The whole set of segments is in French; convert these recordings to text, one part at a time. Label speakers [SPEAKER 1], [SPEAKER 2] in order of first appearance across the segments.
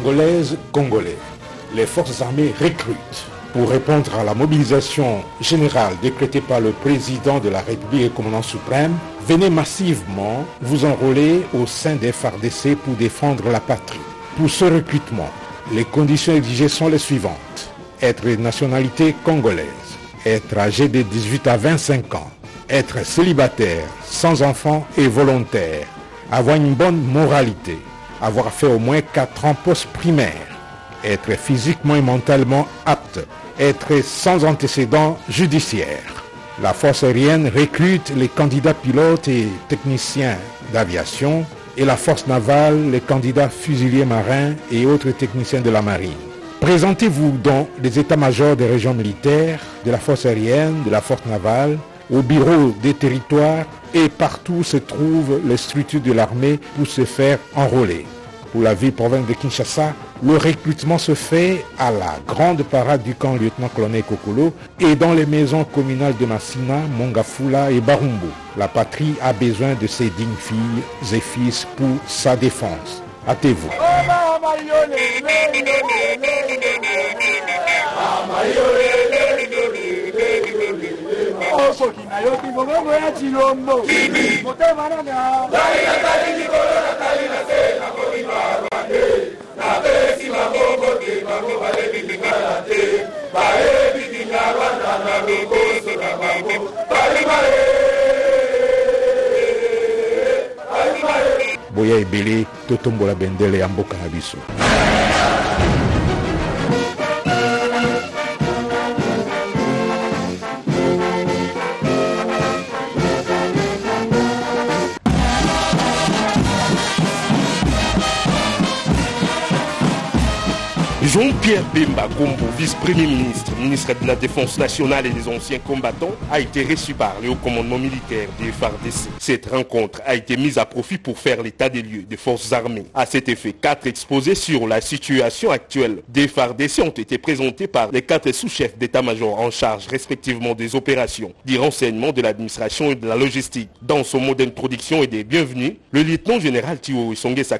[SPEAKER 1] congolaise, congolais. Les forces armées recrutent pour répondre à la mobilisation générale décrétée par le président de la République et commandant suprême, venez massivement vous enrôler au sein des FARDC pour défendre la patrie. Pour ce recrutement, les conditions exigées sont les suivantes. Être de nationalité congolaise, être âgé de 18 à 25 ans, être célibataire, sans enfant et volontaire, avoir une bonne moralité, avoir fait au moins 4 ans post-primaire, être physiquement et mentalement apte, être sans antécédents judiciaires. La force aérienne recrute les candidats pilotes et techniciens d'aviation et la force navale les candidats fusiliers marins et autres techniciens de la marine. Présentez-vous dans les états-majors des régions militaires, de la force aérienne, de la force navale, au bureau des territoires et partout se trouvent les structures de l'armée pour se faire enrôler. Pour la ville-province de Kinshasa, le recrutement se fait à la grande parade du camp lieutenant-colonel Kokolo et dans les maisons communales de Massina, Mongafula et Barumbo. La patrie a besoin de ses dignes filles et fils pour sa défense. Hâtez-vous.
[SPEAKER 2] osoki nayoki mongongo ya cilombo motema nanga ngai natali likolo natali na se nakobima rwande napesi bangongo te bango balebibinga na te. Bayebibinga rwanda na lokoso na bango. Balibaye
[SPEAKER 1] boya ebele totombola bendele ya mboka na biso.
[SPEAKER 3] Jean-Pierre Bemba Gombo, vice-premier ministre, ministre de la Défense nationale et des anciens combattants, a été reçu par le haut commandement militaire des FARDC. Cette rencontre a été mise à profit pour faire l'état des lieux des forces armées. À cet effet, quatre exposés sur la situation actuelle des FARDC ont été présentés par les quatre sous-chefs d'état-major en charge respectivement des opérations, du renseignement, de l'administration et de la logistique. Dans son mot d'introduction et des bienvenus, le lieutenant général Thio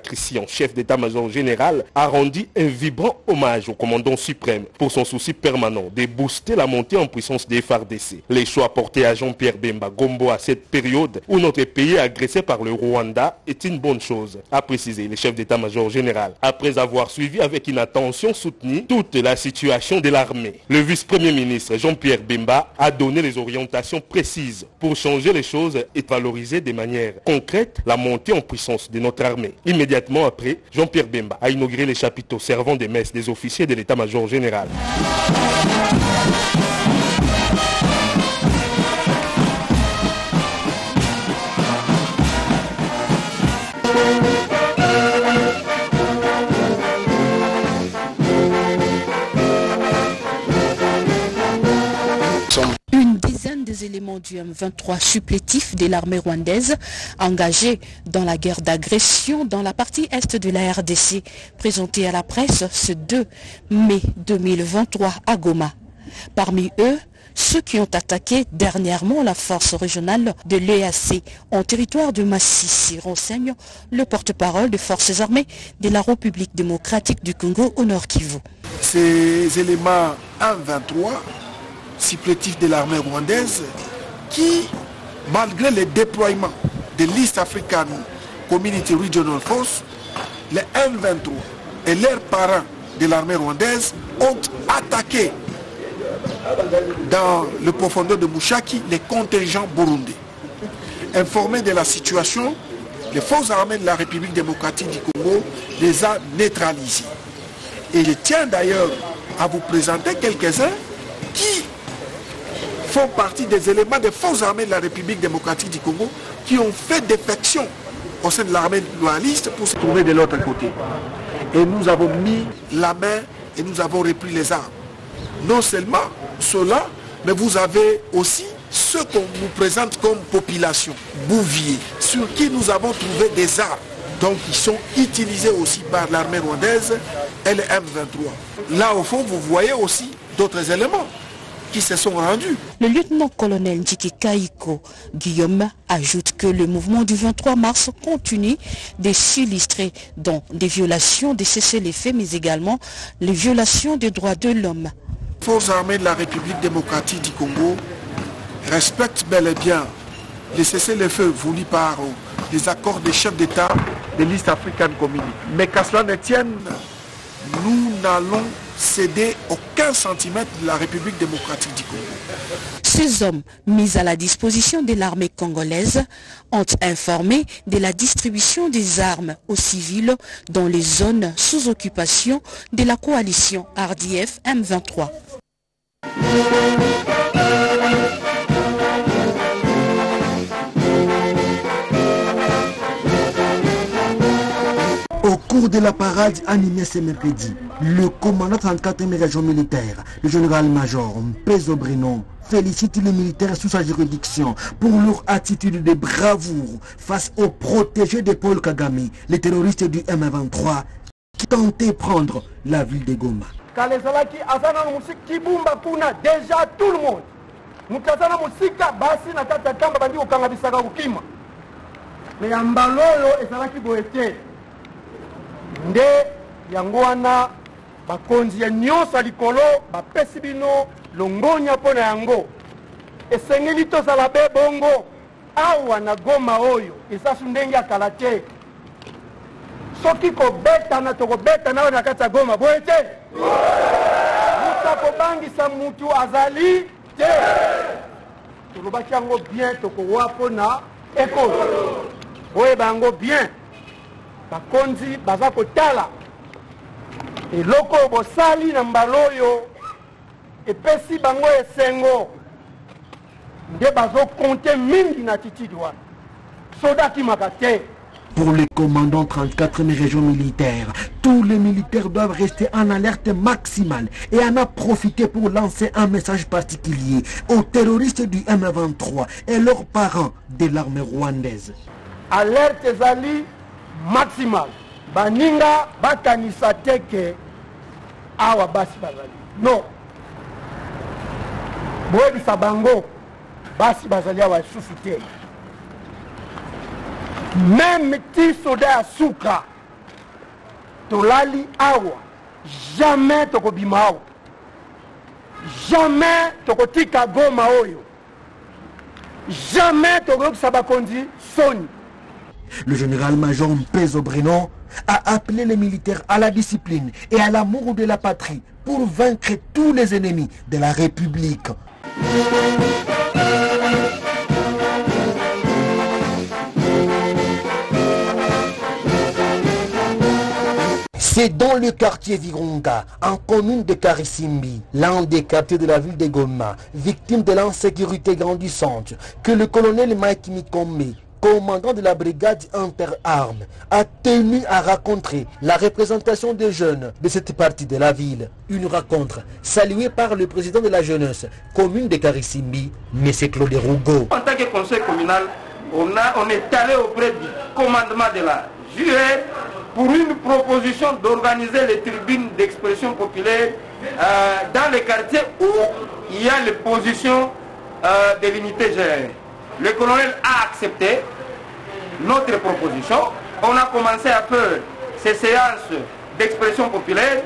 [SPEAKER 3] Christian, chef d'état-major général, a rendu un vibrant hommage au commandant suprême pour son souci permanent de booster la montée en puissance des FARDC. Les choix portés à Jean-Pierre Bemba Gombo à cette période où notre pays est agressé par le Rwanda est une bonne chose, a précisé le chef d'état-major général, après avoir suivi avec une attention soutenue toute la situation de l'armée. Le vice-premier ministre Jean-Pierre Bemba a donné les orientations précises pour changer les choses et valoriser de manière concrète la montée en puissance de notre armée. Immédiatement après, Jean-Pierre Bemba a inauguré les chapiteaux servant des messes des officiers de l'état-major général.
[SPEAKER 4] Dizaine des éléments du M23 supplétifs de l'armée rwandaise engagés dans la guerre d'agression dans la partie est de la RDC, présentés à la presse ce 2 mai 2023 à Goma. Parmi eux, ceux qui ont attaqué dernièrement la force régionale de l'EAC en territoire de Massissi, renseigne le porte-parole des forces armées de la République démocratique du Congo au Nord Kivu.
[SPEAKER 5] Ces éléments 1-23 supplétifs de l'armée rwandaise qui, malgré le déploiement de l'East African Community Regional Force, les M23 et leurs parents de l'armée rwandaise ont attaqué dans le profondeur de Mouchaki les contingents burundais. Informés de la situation, les forces armées de la République démocratique du Congo les a neutralisés. Et je tiens d'ailleurs à vous présenter quelques-uns qui font partie des éléments des forces armées de la République démocratique du Congo qui ont fait défection au sein de l'armée loyaliste pour se trouver de l'autre côté. Et nous avons mis la main et nous avons repris les armes. Non seulement cela, mais vous avez aussi ceux qu'on nous présente comme population, Bouvier, sur qui nous avons trouvé des armes. Donc ils sont utilisés aussi par l'armée rwandaise et le M23. Là au fond, vous voyez aussi d'autres éléments qui se sont rendus.
[SPEAKER 4] Le lieutenant-colonel Njiki Kaiko Guillaume ajoute que le mouvement du 23 mars continue de s'illustrer dans des violations des cessez-les-faits, mais également les violations des droits de l'homme.
[SPEAKER 5] Les forces armées de la République démocratique du Congo respectent bel et bien les cessez-les-feux voulus par les accords des chefs d'État de l'East African Community. Mais qu'à cela ne tienne, nous n'allons céder aucun centimètre de la République démocratique du Congo.
[SPEAKER 4] Ces hommes mis à la disposition de l'armée congolaise ont informé de la distribution des armes aux civils dans les zones sous occupation de la coalition RDF M23.
[SPEAKER 6] Cours de la parade animée ce mercredi, le commandant 34e région militaire, le général-major Mpezo Brinon, félicite les militaires sous sa juridiction pour leur attitude de bravoure face aux protégés de Paul Kagame, les terroristes du M23 qui tentaient prendre la ville de Goma.
[SPEAKER 7] mosika basi na kati nde yango wana bakonzi ya nyonso ya likolo bapesi bino longonya mpo na yango. Esengeli tozala be bongo awa na goma oyo eza su ndenge ya kala te. Soki kobetana tokobetana oyo na kati ya goma boye te? Muta kobangisa mutu azali te. Tolobaki yango bien tokowa mpo na ekolo. Oyeba yango bien bakonzi baza kotala. Eloko oyo bosali na mbala oyo epesi bango esengo. Nde bazokonte mingi na attitude wana soda akimaka te.
[SPEAKER 6] Pour le commandant 34e région militaire, tous les militaires doivent rester en alerte maximale et en a profité pour lancer un message particulier aux terroristes du M23 et leurs parents de l'armée rwandaise.
[SPEAKER 7] alerte ezali maximal baninga bakanisa te ke awa basi bazali. Non boyebisa bango basi bazali awa lisusu te. Meme ti soda ya suka tolali awa. Jamais tokobima awa. Jamais tokotika goma oyo. Jamais tokoyokisa bakonzi soni
[SPEAKER 6] Le général-major Mpezo a appelé les militaires à la discipline et à l'amour de la patrie pour vaincre tous les ennemis de la République. C'est dans le quartier Virunga, en commune de Karisimbi, l'un des quartiers de la ville de Goma, victime de l'insécurité grandissante, que le colonel Mike Mikombe, commandant de la brigade interarmes, a tenu à rencontrer la représentation des jeunes de cette partie de la ville. Une rencontre saluée par le président de la jeunesse, commune de Karisimbi, M. Claude Rougo.
[SPEAKER 8] En tant que conseil communal, on, est allé auprès du commandement de la JUR pour une proposition d'organiser les tribunes d'expression populaire euh, dans les quartiers où il y a les positions euh, de l'unité GR. Le colonel a accepté notre proposition. On a commencé à faire ces séances d'expression populaire,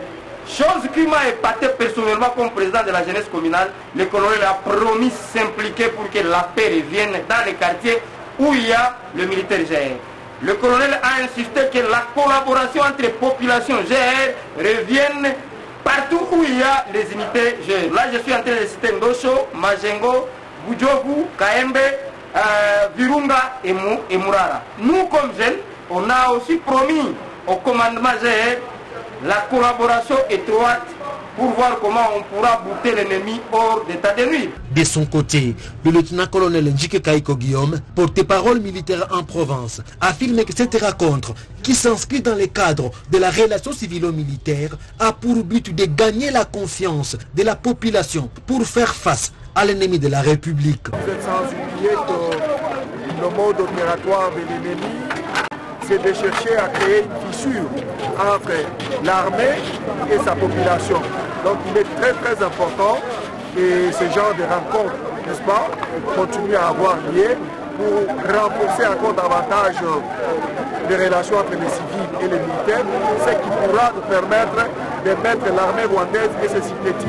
[SPEAKER 8] chose qui m'a épaté personnellement comme président de la jeunesse communale. Le colonel a promis s'impliquer pour que la paix revienne dans les quartiers où il y a le militaire GR. Le colonel a insisté que la collaboration entre populations GR revienne partout où il y a les unités GR. Là, je suis en train de citer Ndosho, Majengo, Bujogu, Kaembe, Virunga et. Nous, comme jeunes, on a aussi promis au commandement GR la collaboration étroite pour voir comment on pourra bouter l'ennemi hors d'état de nuire.
[SPEAKER 6] De son côté, le lieutenant-colonel Njike Kaiko Guillaume, porte-parole militaire en Provence, affirme que cette rencontre, qui s'inscrit dans le cadre de la relation civilo-militaire, a pour but de gagner la confiance de la population pour faire face à l'ennemi de la République.
[SPEAKER 5] Vous êtes sans oublier que le mode opératoire de l'ennemi, c'est de chercher à créer une fissure entre l'armée et sa population. Donc il est très très important et ce genre de rencontres, n'est-ce pas, continuent à avoir lieu pour renforcer encore davantage les relations entre les civils et les militaires, ce qui pourra nous permettre de mettre l'armée rwandaise et ses supplétifs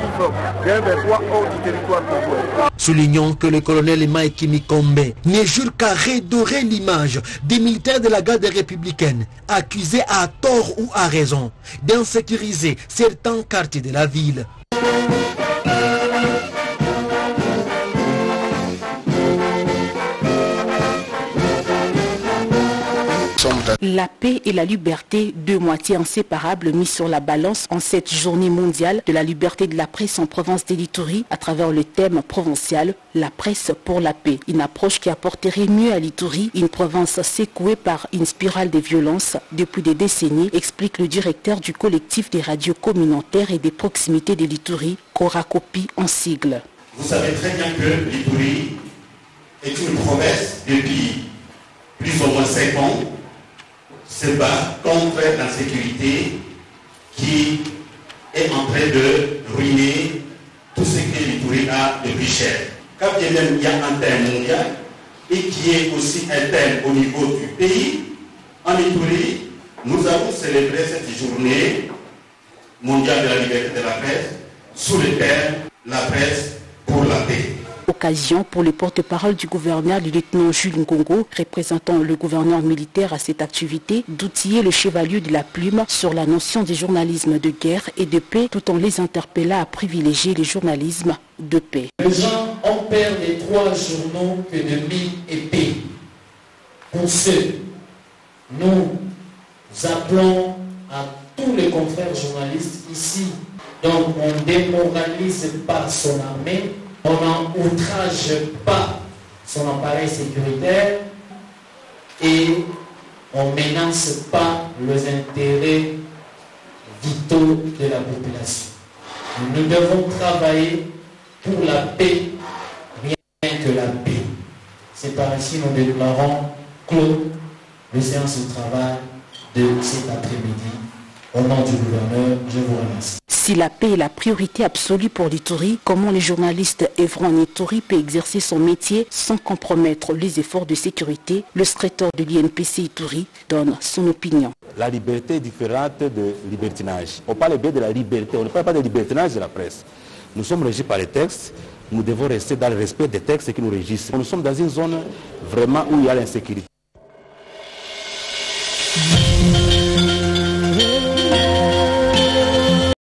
[SPEAKER 5] d'un trois hors du territoire congolais.
[SPEAKER 6] Soulignons que le colonel Mike Mikombe ne jure qu'à redorer l'image des militaires de la garde républicaine, accusés à tort ou à raison d'insécuriser certains quartiers de la ville.
[SPEAKER 4] La paix et la liberté, deux moitiés inséparables mises sur la balance en cette journée mondiale de la liberté de la presse en province d'Elituri à travers le thème provincial La presse pour la paix. Une approche qui apporterait mieux à l'Ituri, une province secouée par une spirale de violence depuis des décennies, explique le directeur du collectif des radios communautaires et des proximités de l'Ituri, Korakopi en sigle.
[SPEAKER 9] Vous savez très bien que l'Ituri est une promesse depuis plus ou moins 5 ans se bat contre l'insécurité qui est en train de ruiner tout ce que l'Itourie a de plus cher. Quand il y a un thème mondial et qui est aussi un thème au niveau du pays, en Itourie, nous avons célébré cette journée mondiale de la liberté de la presse sous le thème La presse pour la paix.
[SPEAKER 4] Occasion pour le porte-parole du gouverneur, le lieutenant Jules Ngongo, représentant le gouverneur militaire à cette activité, d'outiller le chevalier de la plume sur la notion du journalisme de guerre et de paix, tout en les interpellant à privilégier le journalisme de paix.
[SPEAKER 10] Les gens ont peur des trois journaux que de mille et paix. Pour ce, nous appelons à tous les confrères journalistes ici. Donc on démoralise pas son armée, on n'outrage pas son appareil sécuritaire et on ne menace pas les intérêts vitaux de la population. Nous devons travailler pour la paix, rien que la paix. C'est par ici que nous déclarons clos le séance de travail de cet après-midi. Au nom du gouverneur, je vous remercie.
[SPEAKER 4] Si la paix est la priorité absolue pour l'Itourie, comment les journalistes œuvrant en Itourie peut exercer son métier sans compromettre les efforts de sécurité? Le secrétaire de l'INPC Itourie donne son opinion.
[SPEAKER 11] La liberté est différente de libertinage. On parle bien de la liberté, on ne parle pas de libertinage de la presse. Nous sommes régis par les textes, nous devons rester dans le respect des textes qui nous régissent. Nous sommes dans une zone vraiment où il y a l'insécurité.